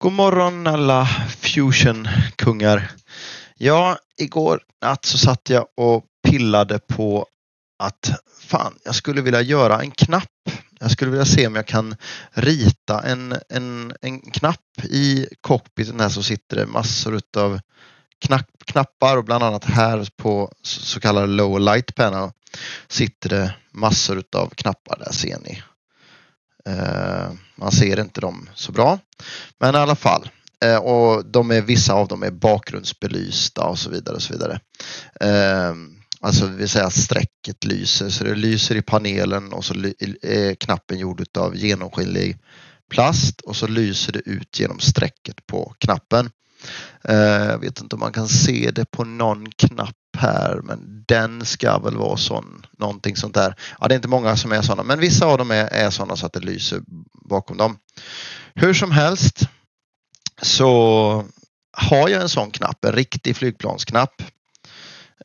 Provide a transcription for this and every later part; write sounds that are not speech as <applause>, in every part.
God morgon alla fusion-kungar. Ja, igår natt så satt jag och pillade på att fan, jag skulle vilja göra en knapp. Jag skulle vilja se om jag kan rita en, en, en knapp i cockpiten här så sitter det massor av knapp, knappar och bland annat här på så kallad low light panel sitter det massor av knappar. Där ser ni. Eh, man ser inte dem så bra. Men i alla fall. Eh, och de är, vissa av dem är bakgrundsbelysta och så vidare. Och så vidare. Eh, alltså det vill säga att strecket lyser. Så det lyser i panelen och så är knappen gjord av genomskinlig plast och så lyser det ut genom strecket på knappen. Jag vet inte om man kan se det på någon knapp här men den ska väl vara sån, någonting sånt där. Ja, det är inte många som är sådana men vissa av dem är, är sådana så att det lyser bakom dem. Hur som helst så har jag en sån knapp, en riktig flygplansknapp.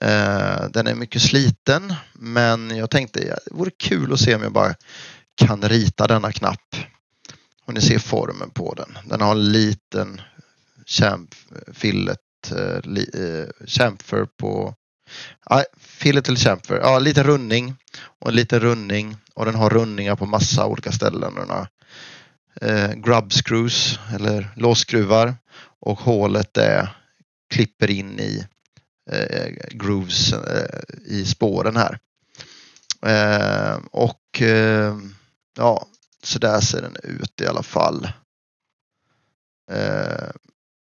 Eh, den är mycket sliten men jag tänkte det vore kul att se om jag bara kan rita denna knapp. Och ni ser formen på den. Den har en liten fillet chamfer eh, eh, på ja, fillet eller Champer, ja lite rundning och en liten rundning och den har rundningar på massa olika ställen. Den har eh, grub screws eller låsskruvar och hålet är, klipper in i eh, grooves eh, i spåren här. Eh, och eh, ja, så där ser den ut i alla fall. Eh,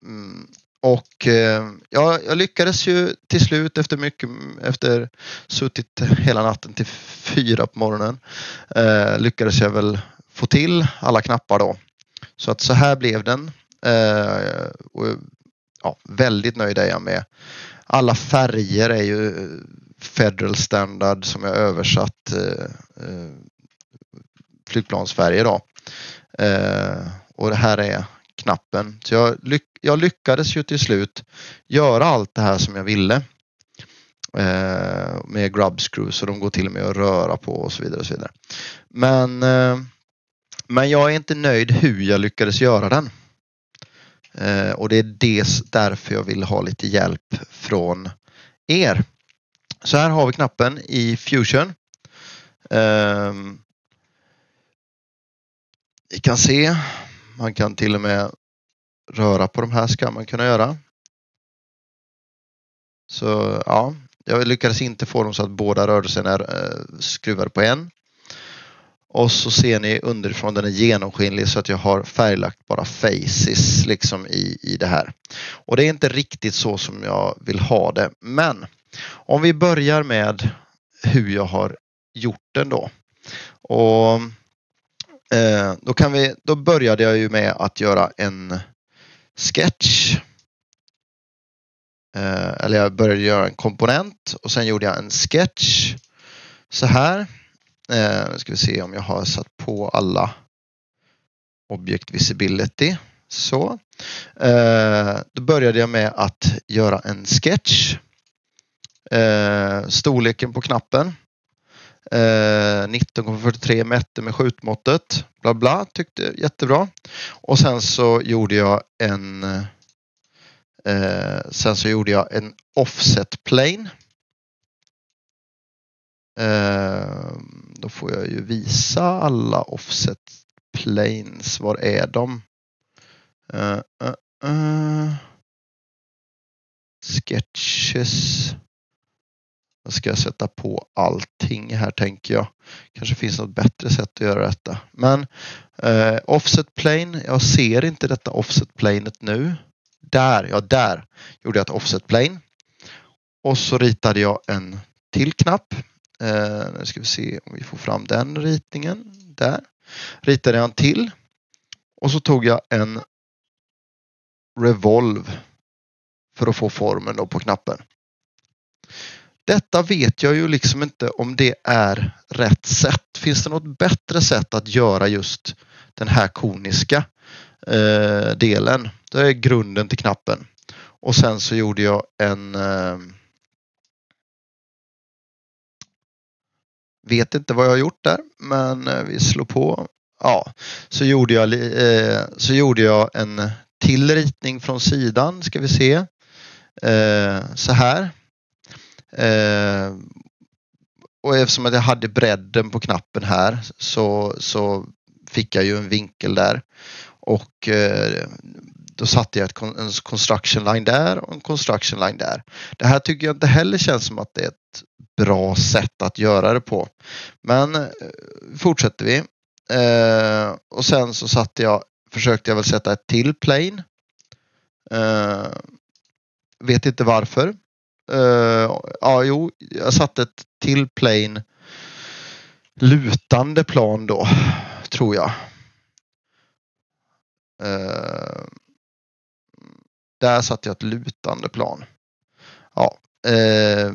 mm. Och eh, ja, jag lyckades ju till slut efter mycket, efter suttit hela natten till fyra på morgonen, eh, lyckades jag väl få till alla knappar då. Så att så här blev den. Eh, och, ja, väldigt nöjd är jag med. Alla färger är ju Federal Standard som jag översatt eh, eh flygplansfärger då. Eh, och det här är knappen. Så jag, lyck jag lyckades ju till slut göra allt det här som jag ville. Eh, med grub screws och de går till och med att röra på och så vidare. Och så vidare. Men, eh, men jag är inte nöjd hur jag lyckades göra den. Eh, och det är dels därför jag vill ha lite hjälp från er. Så här har vi knappen i Fusion. Ehm, vi kan se, man kan till och med röra på de här ska man kunna göra. Så ja, jag lyckades inte få dem så att båda rörelserna är eh, skruvade på en. Och så ser ni underifrån den är genomskinlig så att jag har färglagt bara faces liksom i, i det här. Och det är inte riktigt så som jag vill ha det. Men om vi börjar med hur jag har gjort den då. Och eh, då, kan vi, då började jag ju med att göra en sketch. Eh, eller jag började göra en komponent och sen gjorde jag en sketch så här. Eh, nu ska vi se om jag har satt på alla Object Visibility. Så. Eh, då började jag med att göra en sketch. Eh, storleken på knappen. Eh, 19,43 mätte med skjutmåttet bla bla, tyckte jättebra. Och sen så gjorde jag en eh, sen så gjorde jag en offset plane. Eh, då får jag ju visa alla offset planes. Var är de? Uh, uh, uh. Sketches. Nu ska jag sätta på allting här tänker jag. Kanske finns något bättre sätt att göra detta. Men eh, offset plane, jag ser inte detta offset planet nu. Där, ja där gjorde jag ett offset plane. Och så ritade jag en till knapp. Eh, nu ska vi se om vi får fram den ritningen. Där. Ritade jag en till. Och så tog jag en revolve för att få formen då på knappen. Detta vet jag ju liksom inte om det är rätt sätt. Finns det något bättre sätt att göra just den här koniska eh, delen? Det är grunden till knappen. Och sen så gjorde jag en eh, Vet inte vad jag har gjort där men eh, vi slår på. Ja, så gjorde jag, eh, så gjorde jag en till ritning från sidan ska vi se. Eh, så här. Eh, och eftersom att jag hade bredden på knappen här så, så fick jag ju en vinkel där. Och eh, då satte jag ett, en construction line där och en construction line där. Det här tycker jag inte heller känns som att det är ett bra sätt att göra det på. Men eh, fortsätter vi. Eh, och sen så satte jag, försökte jag väl sätta ett till plane. Eh, vet inte varför. Uh, ja, jo, jag satte ett till plane lutande plan då, tror jag. Uh, där satte jag ett lutande plan. Ja, uh,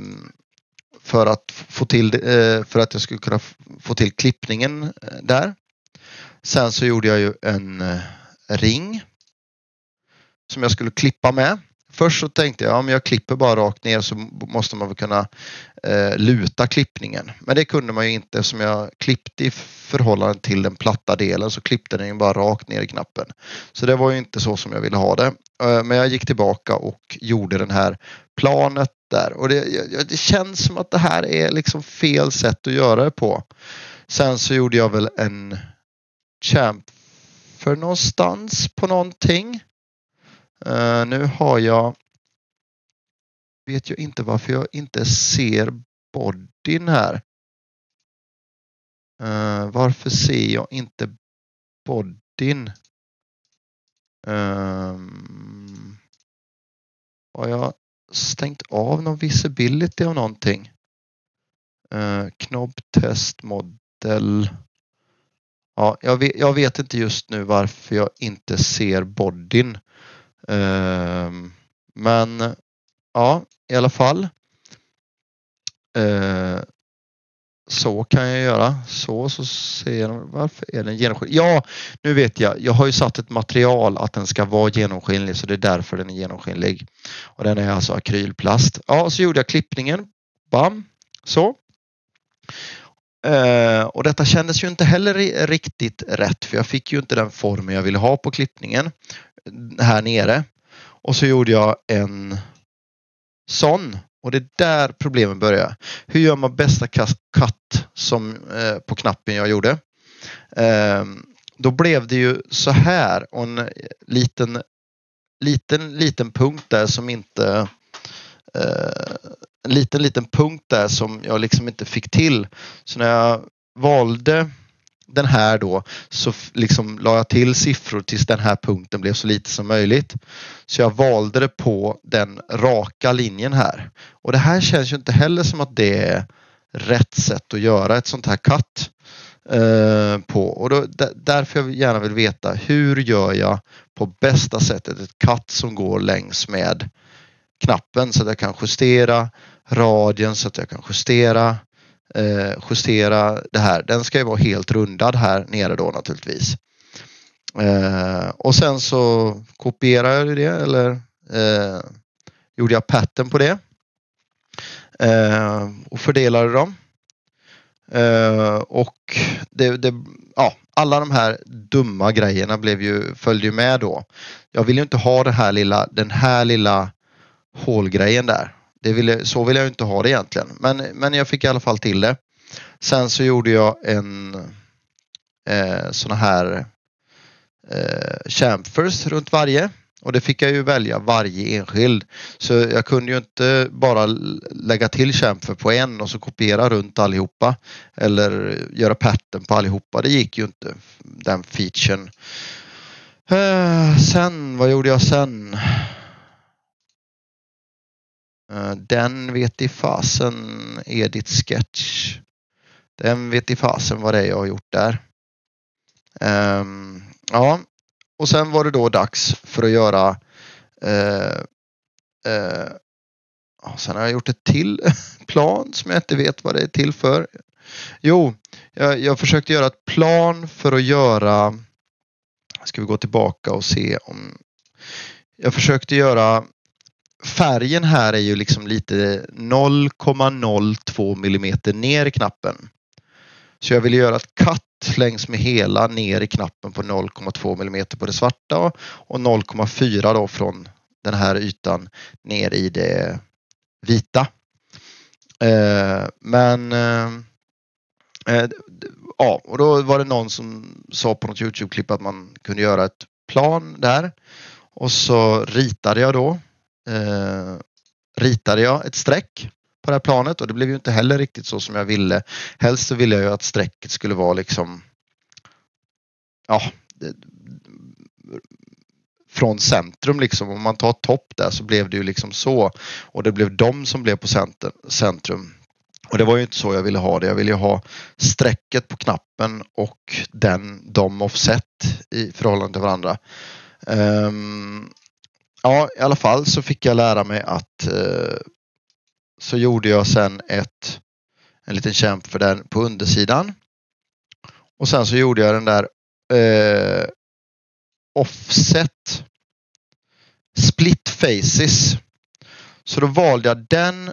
för att få till uh, för att jag skulle kunna få till klippningen där. Sen så gjorde jag ju en ring som jag skulle klippa med. Först så tänkte jag, om jag klipper bara rakt ner så måste man väl kunna eh, luta klippningen. Men det kunde man ju inte eftersom jag klippte i förhållande till den platta delen så klippte den ju bara rakt ner i knappen. Så det var ju inte så som jag ville ha det. Eh, men jag gick tillbaka och gjorde den här planet där och det, det känns som att det här är liksom fel sätt att göra det på. Sen så gjorde jag väl en champ för någonstans på någonting. Uh, nu har jag vet jag inte varför jag inte ser bodyn här. Uh, varför ser jag inte bodyn? Um, har jag stängt av någon visibility av någonting? Eh, uh, knobbtest model. Ja, jag vet, jag vet, inte just nu varför jag inte ser bodyn. Ehm, men ja, i alla fall. Ehm, så kan jag göra. Så, så ser varför är den genomskinlig? Ja, nu vet jag. Jag har ju satt ett material att den ska vara genomskinlig så det är därför den är genomskinlig. Och den är alltså akrylplast. Ja, så gjorde jag klippningen. Bam, så. Uh, och detta kändes ju inte heller riktigt rätt för jag fick ju inte den formen jag ville ha på klippningen här nere. Och så gjorde jag en sån och det är där problemen börjar. Hur gör man bästa cut som eh, på knappen jag gjorde? Eh, då blev det ju så här och en liten, liten, liten punkt där som inte eh, en liten, liten punkt där som jag liksom inte fick till. Så när jag valde den här då så liksom la jag till siffror tills den här punkten blev så lite som möjligt. Så jag valde det på den raka linjen här. Och det här känns ju inte heller som att det är rätt sätt att göra ett sånt här cut eh, på. Och då, därför jag gärna vill veta hur gör jag på bästa sättet ett cut som går längs med knappen så att jag kan justera radien så att jag kan justera eh, justera det här. Den ska ju vara helt rundad här nere då naturligtvis. Eh, och sen så kopierade jag det eller eh, gjorde jag pattern på det. Eh, och fördelade dem. Eh, och det, det, ja, alla de här dumma grejerna blev ju, följde ju med då. Jag vill ju inte ha det här lilla, den här lilla hålgrejen där. Det ville, så vill jag inte ha det egentligen. Men, men jag fick i alla fall till det. Sen så gjorde jag en eh, sån här eh, chamfers runt varje. Och det fick jag ju välja varje enskild. Så jag kunde ju inte bara lägga till chamfer på en och så kopiera runt allihopa. Eller göra pattern på allihopa. Det gick ju inte den featuren. Eh, sen, vad gjorde jag sen? Eh, den vet i fasen Edith Sketch. Den vet i fasen vad det är jag har gjort där. Um, ja, och sen var det då dags för att göra uh, uh, Sen har jag gjort ett till <laughs> plan som jag inte vet vad det är till för. Jo, jag, jag försökte göra ett plan för att göra Ska vi gå tillbaka och se om Jag försökte göra färgen här är ju liksom lite 0,02 millimeter ner i knappen. Så jag vill göra ett cut längs med hela ner i knappen på 0,2 mm på det svarta och 0,4 då från den här ytan ner i det vita. Eh, men eh, eh, ja, och då var det någon som sa på något Youtube-klipp att man kunde göra ett plan där och så ritade jag då eh, ritade jag ett streck på det här planet och det blev ju inte heller riktigt så som jag ville. Helst så ville jag ju att strecket skulle vara liksom ja, från centrum liksom. Om man tar topp där så blev det ju liksom så. Och det blev de som blev på centrum. Och det var ju inte så jag ville ha det. Jag ville ju ha strecket på knappen och den, de offset i förhållande till varandra. Um, ja, i alla fall så fick jag lära mig att eh, så gjorde jag sen ett, en liten kämp för den på undersidan. Och sen så gjorde jag den där eh, offset split faces. Så då valde jag den,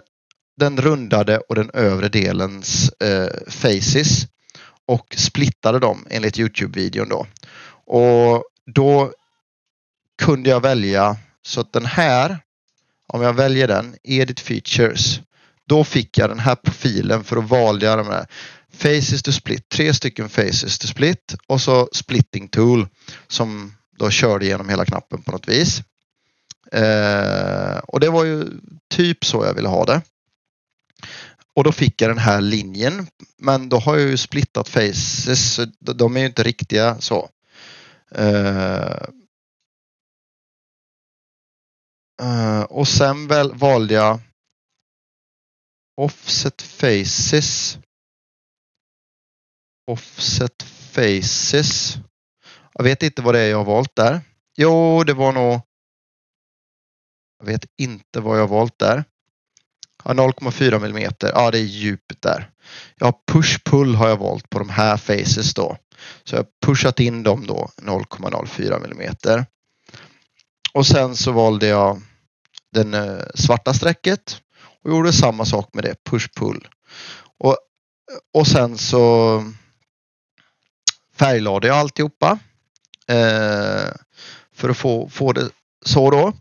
den rundade och den övre delens eh, faces och splittade dem enligt Youtube-videon då. Och då kunde jag välja så att den här, om jag väljer den, Edit Features, då fick jag den här profilen för då valde jag de här Faces to split, tre stycken faces to split och så splitting tool som då körde igenom hela knappen på något vis. Eh, och det var ju typ så jag ville ha det. Och då fick jag den här linjen. Men då har jag ju splittat faces. Så de är ju inte riktiga så. Eh, Uh, och sen väl valde jag offset faces. Offset faces. Jag vet inte vad det är jag har valt där. Jo, det var nog jag vet inte vad jag har valt där. Ja, 0,4 mm. Ja, det är djupet där. Ja, push-pull har jag valt på de här faces då. Så jag har pushat in dem då 0,04 mm. Och sen så valde jag den eh, svarta strecket och gjorde samma sak med det, push-pull. Och, och sen så färglade jag alltihopa eh, för att få, få det så då.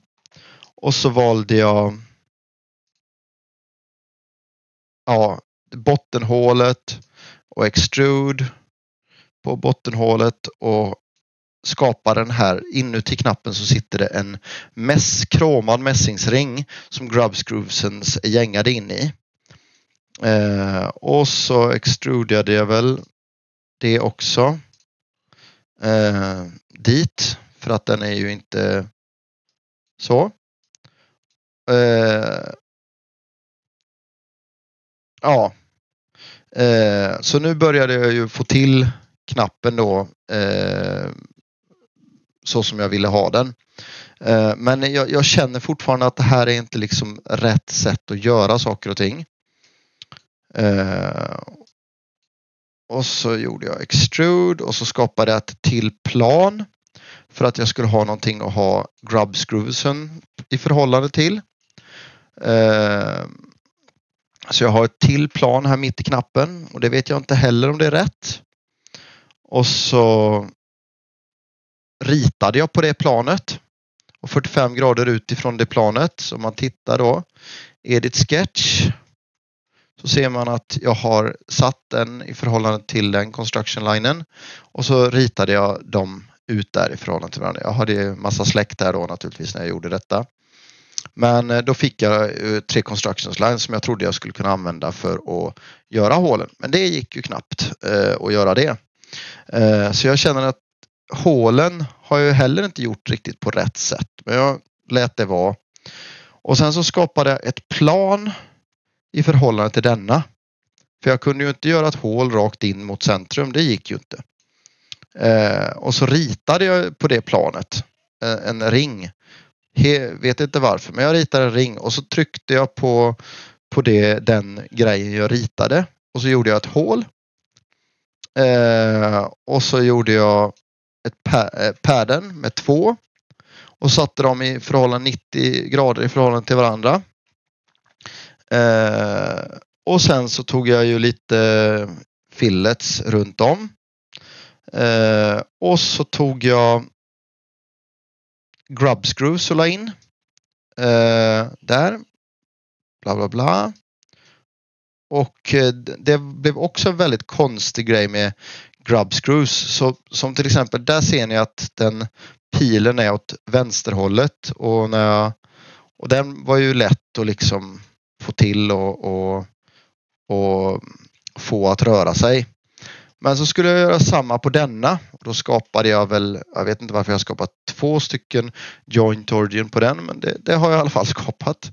Och så valde jag ja, bottenhålet och extrude på bottenhålet och skapa den här inuti knappen så sitter det en mäss, kromad mässingsring som grubscrewsens är gängade in i. Eh, och så extrudade jag väl det också eh, dit för att den är ju inte så. Eh, ja. Eh, så nu började jag ju få till knappen då eh, så som jag ville ha den. Eh, men jag, jag, känner fortfarande att det här är inte liksom rätt sätt att göra saker och ting. Eh, och så gjorde jag extrude och så skapade jag ett till plan för att jag skulle ha någonting att ha grub screwsen i förhållande till. Eh, så jag har ett till plan här mitt i knappen och det vet jag inte heller om det är rätt. Och så ritade jag på det planet och 45 grader utifrån det planet. Så om man tittar då, Edit Sketch, så ser man att jag har satt den i förhållande till den construction linen och så ritade jag dem ut där i förhållande till varandra. Jag hade massa släkt där då naturligtvis när jag gjorde detta. Men eh, då fick jag eh, tre constructions lines som jag trodde jag skulle kunna använda för att göra hålen. Men det gick ju knappt eh, att göra det. Eh, så jag känner att hålen har jag heller inte gjort riktigt på rätt sätt. Men jag lät det vara. Och sen så skapade jag ett plan i förhållande till denna. För jag kunde ju inte göra ett hål rakt in mot centrum. Det gick ju inte. Eh, och så ritade jag på det planet eh, en ring He, vet inte varför, men jag ritade en ring och så tryckte jag på, på det, den grejen jag ritade och så gjorde jag ett hål. Eh, och så gjorde jag ett pa, eh, padden med två och satte dem i förhållande 90 grader i förhållande till varandra. Eh, och sen så tog jag ju lite fillets runt om Eh, och så tog jag grub screws och la in. Eh, där. Bla bla bla. Och eh, det blev också en väldigt konstig grej med grub screws. Så, som till exempel, där ser ni att den pilen är åt vänsterhållet och, när jag, och den var ju lätt att liksom få till och, och, och få att röra sig. Men så skulle jag göra samma på denna. Då skapade jag väl, jag vet inte varför jag skapat två stycken joint origin på den, men det, det har jag i alla fall <laughs> skapat.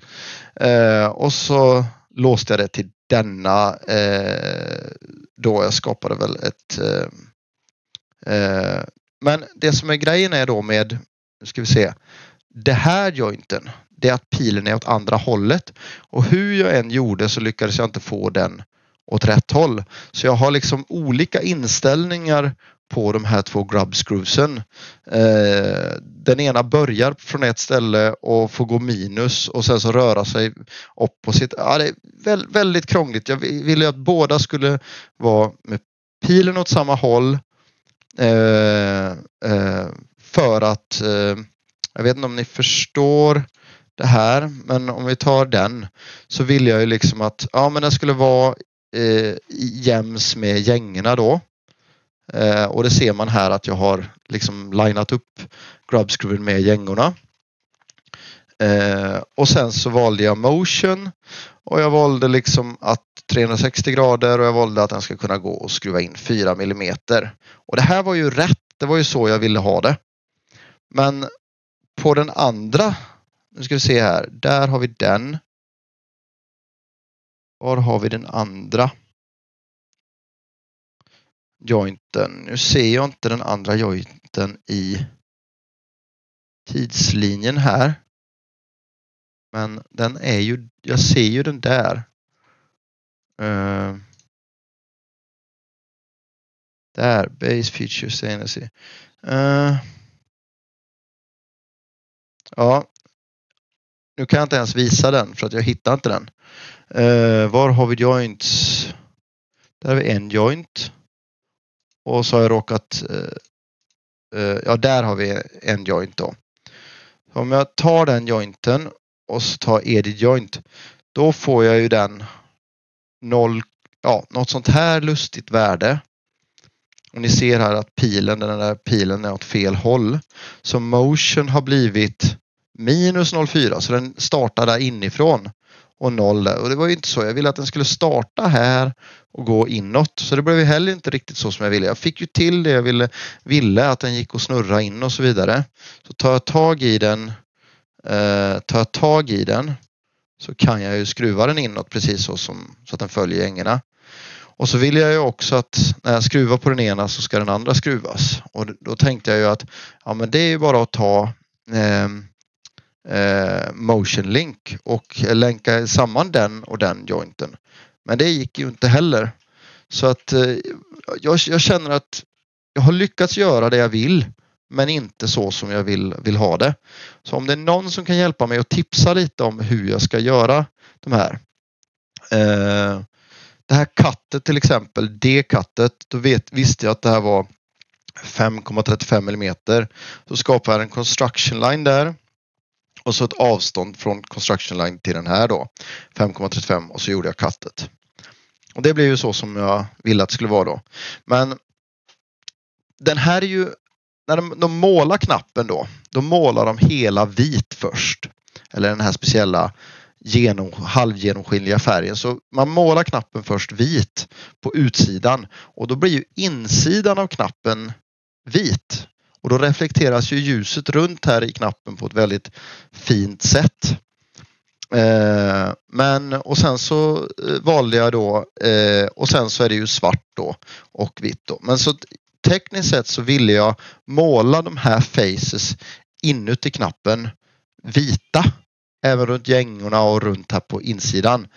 Eh, och så låste jag det till denna eh, då jag skapade väl ett eh, eh, men det som är grejen är då med, nu ska vi se, det här jointen, det är att pilen är åt andra hållet och hur jag än gjorde så lyckades jag inte få den åt rätt håll. Så jag har liksom olika inställningar på de här två grubscrewsen. Eh, den ena börjar från ett ställe och får gå minus och sen så röra sig upp på sitt... Ja, det är väldigt krångligt. Jag ville att båda skulle vara med pilen åt samma håll eh, eh, för att eh, jag vet inte om ni förstår det här men om vi tar den så vill jag ju liksom att ja men den skulle vara eh, jäms med gängorna då. Eh, och det ser man här att jag har liksom linat upp grubskruven med gängorna. Eh, och sen så valde jag motion och jag valde liksom att 360 grader och jag valde att den ska kunna gå och skruva in 4 millimeter. Och det här var ju rätt. Det var ju så jag ville ha det. Men på den andra, nu ska vi se här, där har vi den. Var har vi den andra? Jointen. Nu ser jag inte den andra jointen i tidslinjen här. Men den är ju, jag ser ju den där. Uh, där, base features energy. Uh, eh, ja, nu kan jag inte ens visa den för att jag hittar inte den. Uh, var har vi joints? Där har vi en joint. Och så har jag råkat, eh, eh, ja där har vi en joint då. Så om jag tar den jointen och så tar edit joint, då får jag ju den noll, ja något sånt här lustigt värde. Och ni ser här att pilen, den där pilen är åt fel håll. Så motion har blivit minus 0,4 så den startar där inifrån och noll där. Och det var ju inte så. Jag ville att den skulle starta här och gå inåt. Så det blev ju heller inte riktigt så som jag ville. Jag fick ju till det jag ville, ville att den gick och snurra in och så vidare. Så tar jag tag i den, eh, tar jag tag i den så kan jag ju skruva den inåt precis så, som, så att den följer gängorna. Och så vill jag ju också att när jag skruvar på den ena så ska den andra skruvas. Och då tänkte jag ju att ja, men det är ju bara att ta eh, eh, motion link och länka samman den och den jointen. Men det gick ju inte heller. Så att eh, jag, jag, känner att jag har lyckats göra det jag vill men inte så som jag vill, vill ha det. Så om det är någon som kan hjälpa mig och tipsa lite om hur jag ska göra de här. Eh, det här kattet till exempel, det kattet, då vet, visste jag att det här var 5,35 millimeter. Så skapade jag en construction line där och så ett avstånd från construction line till den här då 5,35 och så gjorde jag kattet. Och det blev ju så som jag ville att det skulle vara då. Men den här är ju när de, de målar knappen då, då målar de hela vit först. Eller den här speciella genom, halvgenomskinliga färgen. Så man målar knappen först vit på utsidan och då blir ju insidan av knappen vit. Och då reflekteras ju ljuset runt här i knappen på ett väldigt fint sätt. Eh, men och sen så eh, valde jag då eh, och sen så är det ju svart då och vitt då. Men så tekniskt sett så ville jag måla de här faces inuti knappen vita. Även runt gängorna och runt här på insidan.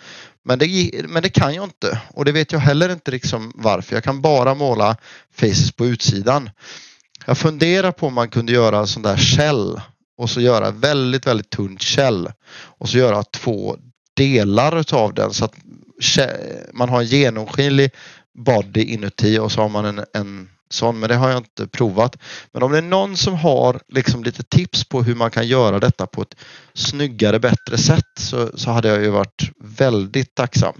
Men det, men det kan jag inte och det vet jag heller inte liksom varför. Jag kan bara måla faces på utsidan. Jag funderar på om man kunde göra en sån där käll och så göra väldigt, väldigt tunt käll och så göra två delar utav den så att man har en genomskinlig body inuti och så har man en, en sån, men det har jag inte provat. Men om det är någon som har liksom lite tips på hur man kan göra detta på ett snyggare, bättre sätt så, så hade jag ju varit väldigt tacksam.